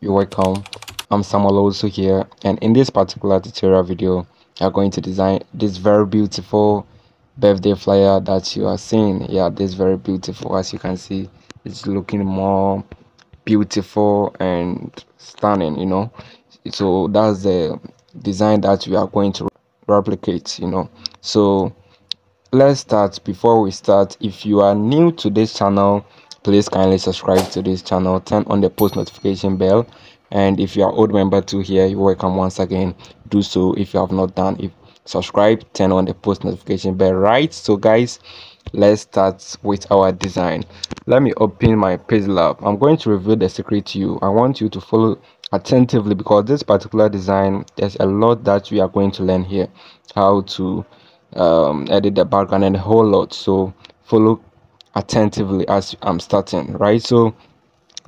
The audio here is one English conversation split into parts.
you're welcome. I'm samuel also here and in this particular tutorial video we are going to design this very beautiful birthday flyer that you are seeing. Yeah this very beautiful. As you can see it's looking more beautiful and stunning you know? So that's the design that we are going to replicate you know? So let's start. Before we start if you are new to this channel please kindly subscribe to this channel turn on the post notification bell and if you are old member to here you're welcome once again. Do so if you have not done if subscribe turn on the post notification bell right? So guys let's start with our design. Let me open my Pixellab i'm going to reveal the secret to you. I want you to follow attentively because this particular design there's a lot that we are going to learn here. How to um, edit the background and a whole lot. So follow attentively as I'm starting right? So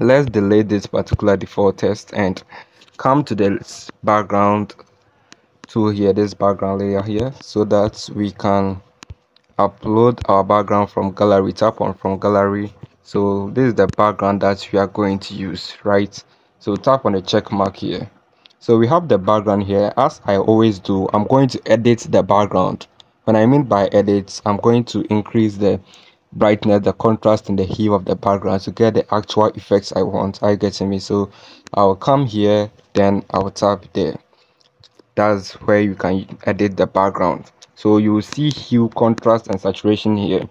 let's delete this particular default test and come to the background tool here this background layer here so that we can upload our background from gallery tap on from gallery. So this is the background that we are going to use right? So tap on the check mark here. So we have the background here. As i always do i'm going to edit the background. When i mean by edit i'm going to increase the brightness the contrast and the hue of the background to get the actual effects i want. Are you getting me? So i'll come here then i'll tap there. That's where you can edit the background. So you will see hue contrast and saturation here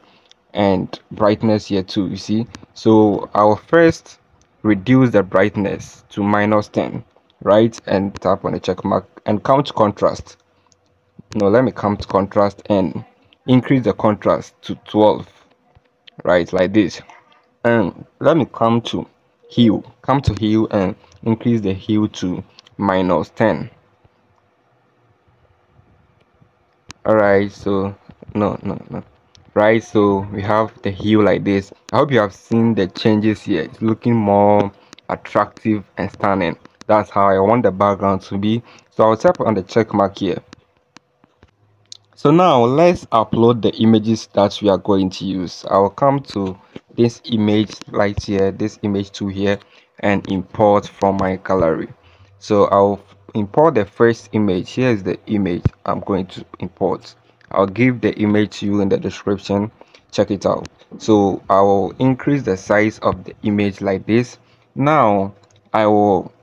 and brightness here too you see? So i'll first reduce the brightness to minus 10 right? And tap on the check mark and count contrast. No let me come to contrast and increase the contrast to 12 right like this. And let me come to hue come to hue and increase the hue to minus 10 all right so no no no. Right so we have the hue like this. I hope you have seen the changes here. It's looking more attractive and stunning. That's how i want the background to be. So i'll tap on the check mark here so now let's upload the images that we are going to use. I'll come to this image right here this image to here and import from my gallery. So i'll import the first image. Here's the image i'm going to import. I'll give the image to you in the description. Check it out. So i will increase the size of the image like this. Now i will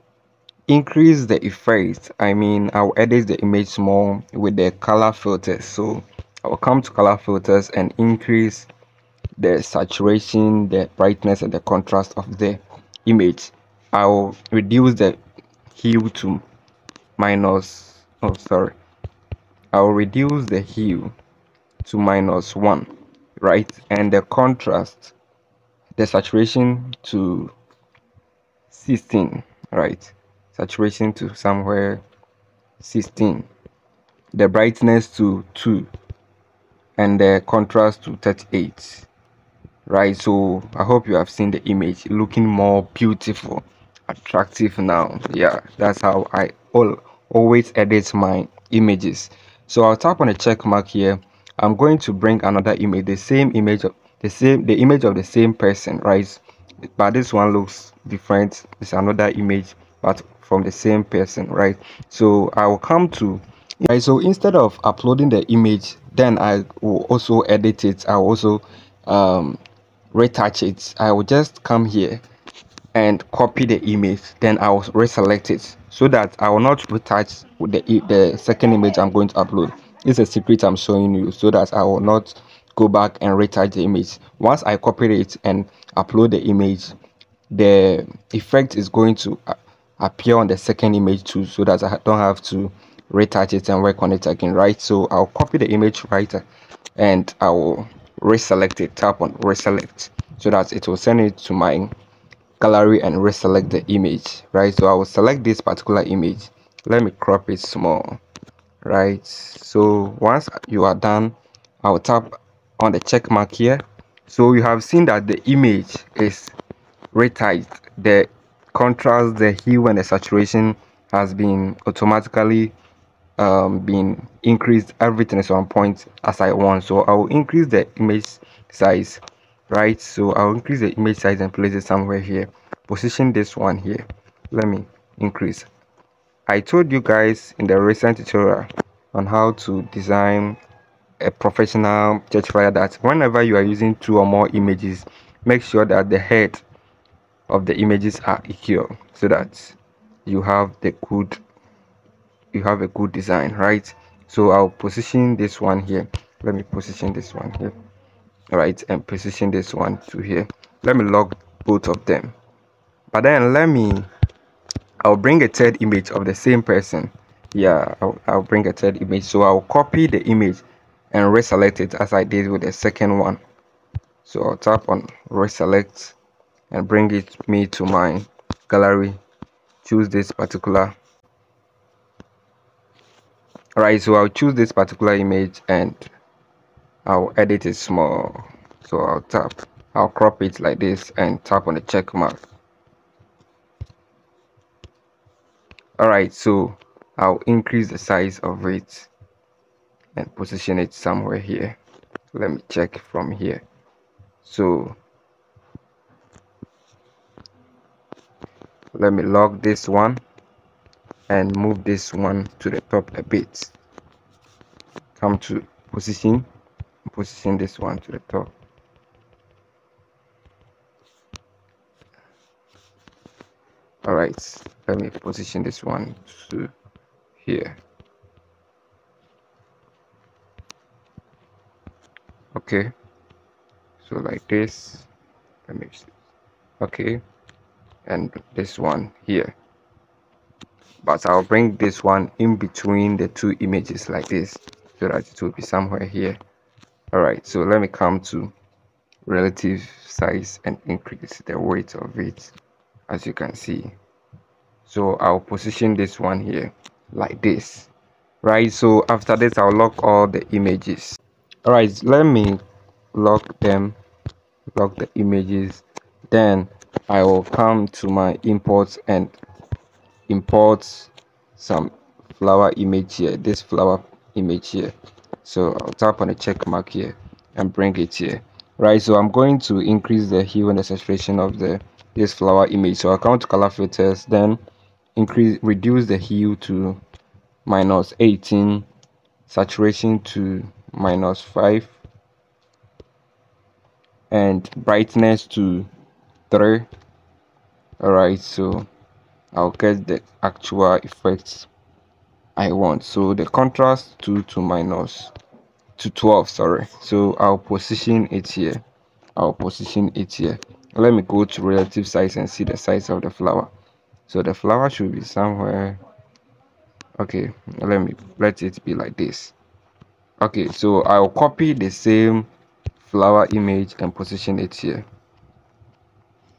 increase the effect. I mean i'll edit the image more with the color filters. So i'll come to color filters and increase the saturation the brightness and the contrast of the image. I'll reduce the hue to minus oh sorry. I'll reduce the hue to minus one right? And the contrast the saturation to 16 right saturation to somewhere 16 the brightness to 2 and the contrast to 38 right so i hope you have seen the image. Looking more beautiful attractive now. Yeah that's how i all always edit my images. So i'll tap on the check mark here. I'm going to bring another image the same image of the same the image of the same person right? But this one looks different. It's another image but from the same person right? So i will come to right so instead of uploading the image then i will also edit it. I will also um retouch it. I will just come here and copy the image. Then i will reselect it so that i will not retouch the the second image i'm going to upload. It's a secret i'm showing you so that i will not go back and retouch the image. Once i copy it and upload the image the effect is going to appear on the second image too so that I don't have to retouch it and work on it again right? So I'll copy the image right and I will reselect it tap on reselect so that it will send it to my gallery and reselect the image right? So I will select this particular image. Let me crop it small right? So once you are done I'll tap on the check mark here. So you have seen that the image is retouched the contrast the hue and the saturation has been automatically um, been increased. Everything is on point as I want. So I will increase the image size right? So I'll increase the image size and place it somewhere here. Position this one here. Let me increase. I told you guys in the recent tutorial on how to design a professional church flyer that whenever you are using two or more images make sure that the head of the images are equal so that you have the good you have a good design right? So i'll position this one here. Let me position this one here right? And position this one to here. Let me lock both of them. But then let me i'll bring a third image of the same person. Yeah I'll, I'll bring a third image. So i'll copy the image and reselect it as i did with the second one. So i'll tap on reselect and bring it me to my gallery. Choose this particular right so i'll choose this particular image and i'll edit it small. So i'll tap i'll crop it like this and tap on the check mark. All right so i'll increase the size of it and position it somewhere here. Let me check from here. So let me lock this one and move this one to the top a bit. Come to position position this one to the top. All right let me position this one to here. Okay so like this. Let me see. Okay and this one here. But I'll bring this one in between the two images like this so that it will be somewhere here. All right so let me come to relative size and increase the weight of it as you can see. So I'll position this one here like this right? So after this I'll lock all the images. All right let me lock them lock the images. Then I will come to my imports and import some flower image here this flower image here. So I'll tap on the check mark here and bring it here. Right so I'm going to increase the hue and the saturation of the this flower image. So I'll come to color filters then increase reduce the hue to minus 18 saturation to minus 5 and brightness to 3 alright so I'll get the actual effects I want. So the contrast 2 to minus to 12 sorry. So I'll position it here. I'll position it here. Let me go to relative size and see the size of the flower. So the flower should be somewhere okay let me let it be like this. Okay so I'll copy the same flower image and position it here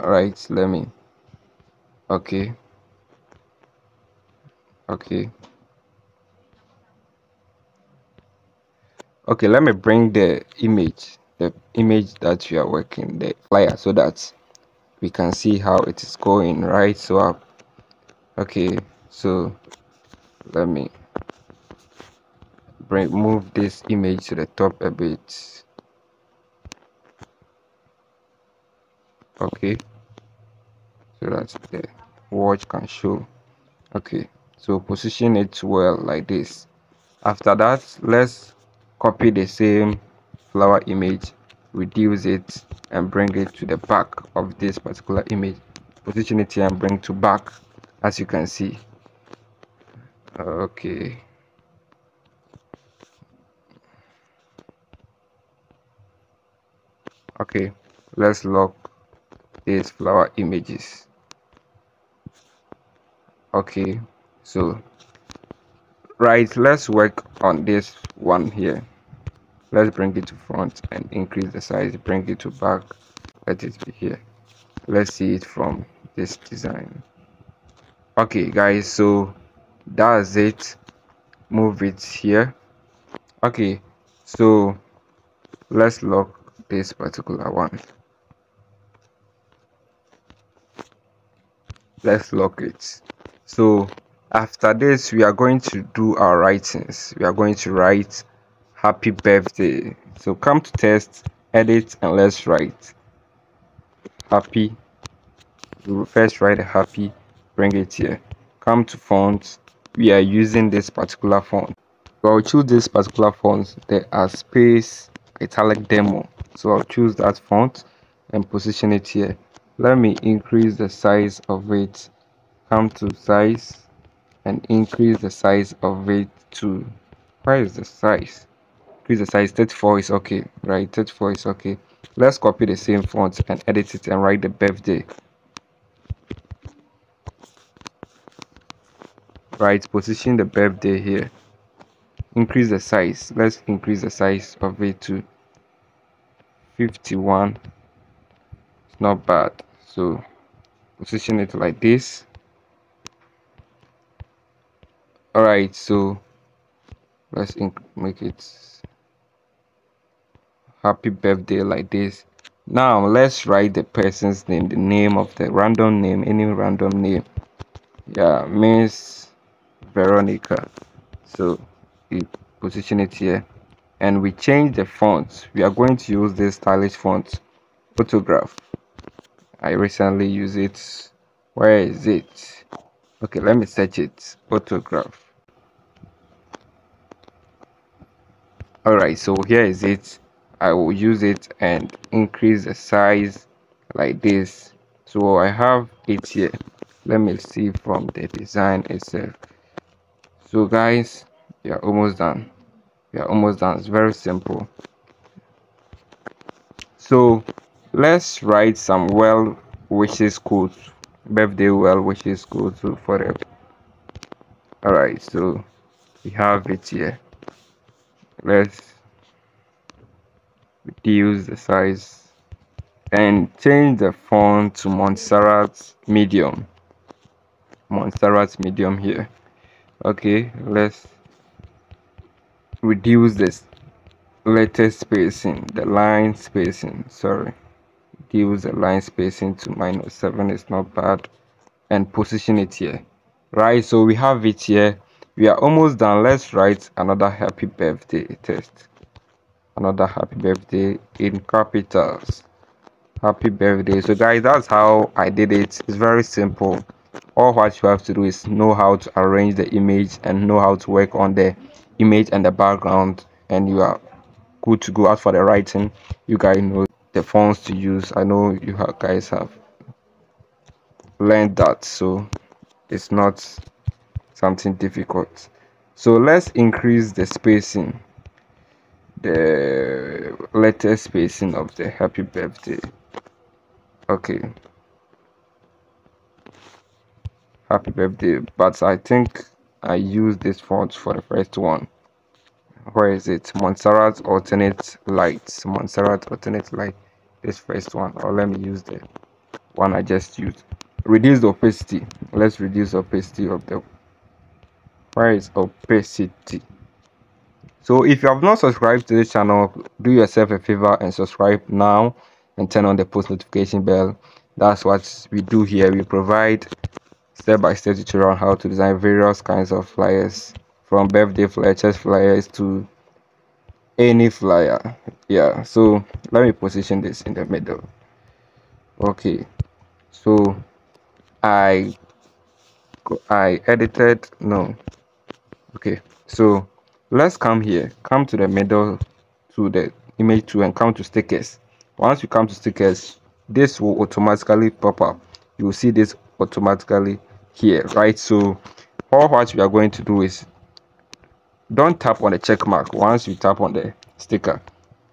right let me. Okay. Okay. Okay let me bring the image the image that you are working the flyer so that we can see how it is going right? So up okay so let me bring move this image to the top a bit okay. So that the watch can show. Okay. So position it well like this. After that let's copy the same flower image reduce it and bring it to the back of this particular image. Position it here and bring to back as you can see. Okay. Okay. Let's lock these flower images. Okay so right let's work on this one here. Let's bring it to front and increase the size bring it to back. Let it be here. Let's see it from this design. Okay guys so that's it. Move it here. Okay so let's lock this particular one let's lock it. So after this we are going to do our writings. We are going to write happy birthday. So come to test edit and let's write. Happy. First write happy bring it here. Come to font. We are using this particular font. So i'll choose this particular font. There are space italic demo. So i'll choose that font and position it here let me increase the size of it. Come to size and increase the size of it to where is the size? Increase the size 34 is okay right? 34 is okay. Let's copy the same font and edit it and write the birthday. Right position the birthday here. Increase the size. Let's increase the size of it to 51 it's not bad so position it like this. All right so let's make it happy birthday like this. Now let's write the person's name the name of the random name any random name. Yeah miss veronica. So position it here. And we change the font. We are going to use this stylish font. Photograph i recently use it. Where is it? Okay let me search it. Photograph. All right so here is it. I will use it and increase the size like this. So i have it here. Let me see from the design itself. So guys we are almost done. We are almost done. It's very simple. So let's write some well wishes quotes birthday well wishes quotes for them all right so we have it here. Let's reduce the size and change the font to Montserrat medium. Montserrat medium here. Okay let's reduce this letter spacing the line spacing sorry reduce the line spacing to minus 7 is not bad and position it here. Right so we have it here. We are almost done. Let's write another happy birthday test. Another happy birthday in capitals. Happy birthday. So guys that's how i did it. It's very simple. All what you have to do is know how to arrange the image and know how to work on the image and the background and you are good to go. Out for the writing you guys know the fonts to use. I know you guys have learned that so it's not something difficult. So let's increase the spacing the letter spacing of the happy birthday. Okay. Happy birthday but i think i use this font for the first one. Where is it? Montserrat alternate lights. Montserrat alternate light this first one or let me use the one i just used. Reduce the opacity. Let's reduce opacity of the is opacity. So if you have not subscribed to this channel do yourself a favor and subscribe now and turn on the post notification bell. That's what we do here. We provide step-by-step -step tutorial on how to design various kinds of flyers from birthday flyers flyers to any flyer. Yeah so let me position this in the middle. Okay so i i edited no. Okay so let's come here come to the middle to the image tool and come to stickers. Once you come to stickers this will automatically pop up. You will see this automatically here right? So all what we are going to do is don't tap on the check mark once you tap on the sticker.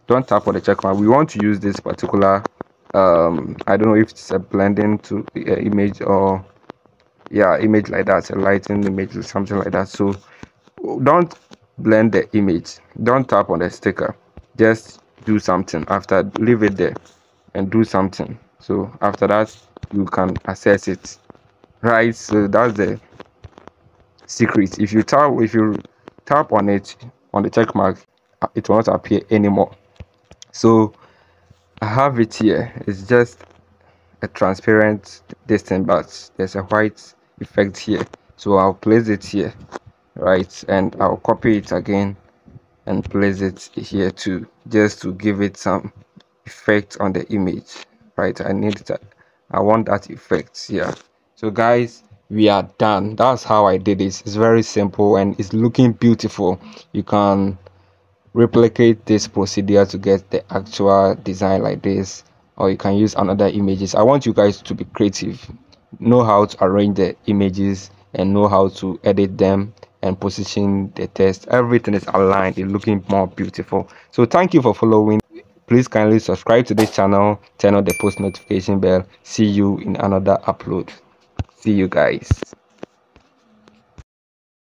Don't tap on the check mark. We want to use this particular um i don't know if it's a blending to uh, image or yeah image like that a lighting image or something like that. So don't blend the image. Don't tap on the sticker. Just do something. After leave it there and do something. So after that you can access it. Right so that's the secret. If you tap if you tap on it on the check mark uh, it will not appear anymore. So i have it here. It's just a transparent distance but there's a white effect here. So i'll place it here right? And i'll copy it again and place it here too just to give it some effect on the image right? I need that i want that effect here so guys we are done. That's how i did this it's very simple and it's looking beautiful. You can replicate this procedure to get the actual design like this or you can use another images. I want you guys to be creative know how to arrange the images and know how to edit them and position the text everything is aligned. It's looking more beautiful. So thank you for following. Please kindly subscribe to this channel. Turn on the post notification bell. See you in another upload see you guys